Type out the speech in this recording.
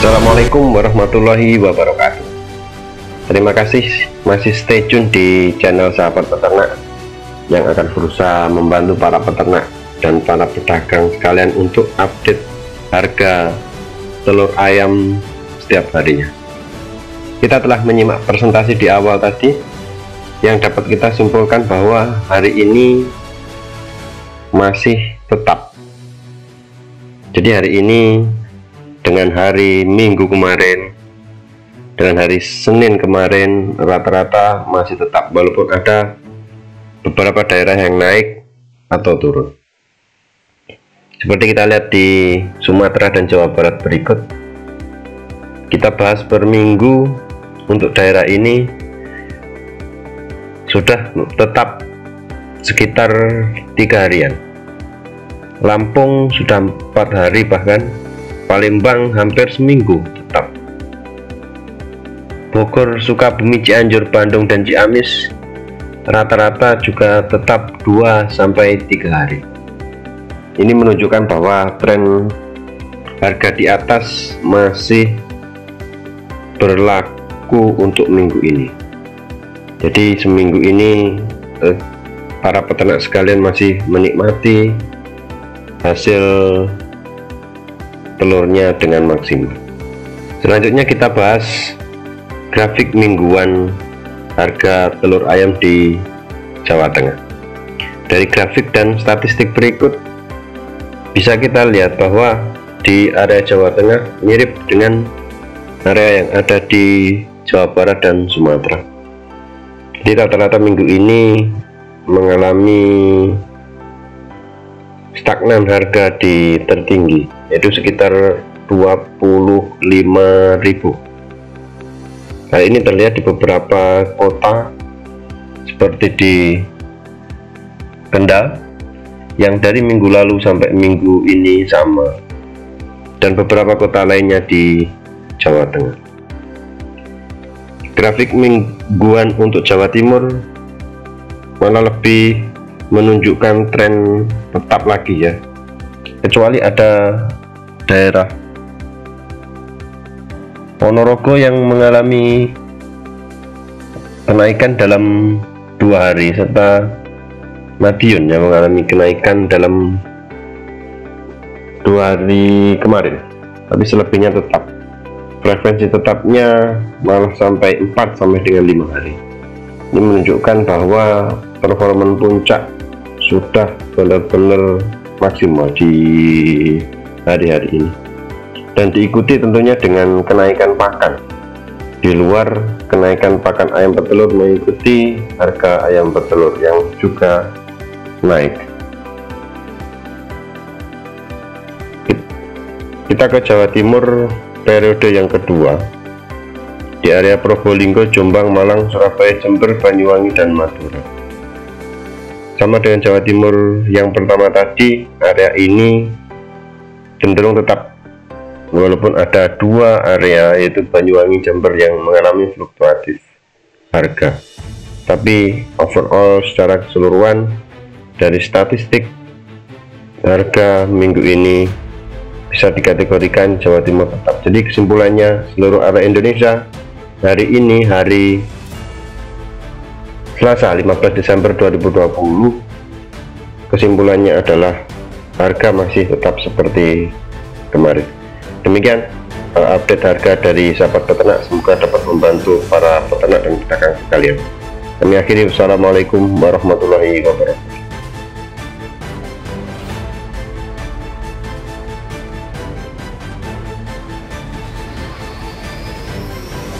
Assalamualaikum warahmatullahi wabarakatuh. Terima kasih masih stay tune di channel sahabat peternak yang akan berusaha membantu para peternak dan para pedagang sekalian untuk update harga telur ayam setiap harinya. Kita telah menyimak presentasi di awal tadi yang dapat kita simpulkan bahwa hari ini masih tetap. Jadi hari ini dengan hari Minggu kemarin dengan hari Senin kemarin rata-rata masih tetap walaupun ada beberapa daerah yang naik atau turun. Seperti kita lihat di Sumatera dan Jawa Barat berikut kita bahas per minggu untuk daerah ini sudah tetap sekitar tiga harian. Lampung sudah empat hari bahkan Palembang hampir seminggu tetap. Bogor, Sukabumi, Cianjur, Bandung, dan Ciamis rata-rata juga tetap 2 sampai 3 hari. Ini menunjukkan bahwa tren harga di atas masih berlaku untuk minggu ini. Jadi seminggu ini eh, para peternak sekalian masih menikmati hasil telurnya dengan maksimal. Selanjutnya kita bahas grafik mingguan harga telur ayam di Jawa Tengah. Dari grafik dan statistik berikut bisa kita lihat bahwa di area Jawa Tengah mirip dengan area yang ada di Jawa Barat dan Sumatera. Jadi rata-rata minggu ini mengalami stagnan harga di tertinggi yaitu sekitar 25.000 hal ini terlihat di beberapa kota seperti di Kendal yang dari minggu lalu sampai minggu ini sama dan beberapa kota lainnya di Jawa Tengah. Grafik mingguan untuk Jawa Timur malah lebih menunjukkan tren tetap lagi ya. Kecuali ada daerah Ponorogo yang mengalami kenaikan dalam dua hari serta Madiun yang mengalami kenaikan dalam dua hari kemarin. Tapi selebihnya tetap frekuensi tetapnya malah sampai 4 sampai dengan 5 hari. Ini menunjukkan bahwa performa puncak sudah benar-benar maksimal di hari-hari ini. Dan diikuti tentunya dengan kenaikan pakan. Di luar kenaikan pakan ayam petelur mengikuti harga ayam petelur yang juga naik. Kita ke Jawa Timur periode yang kedua di area Probolinggo, Jombang, Malang, Surabaya, Jember, Banyuwangi, dan Madura. Sama dengan Jawa Timur yang pertama tadi area ini cenderung tetap walaupun ada dua area yaitu Banyuwangi Jember yang mengalami fluktuatif harga. Tapi overall secara keseluruhan dari statistik harga minggu ini bisa dikategorikan Jawa Timur tetap. Jadi kesimpulannya seluruh area Indonesia hari ini hari Selasa 15 Desember 2020 kesimpulannya adalah harga masih tetap seperti kemarin. Demikian uh, update harga dari sahabat peternak. Semoga dapat membantu para peternak dan pedagang sekalian. Kami akhiri. Wassalamualaikum warahmatullahi wabarakatuh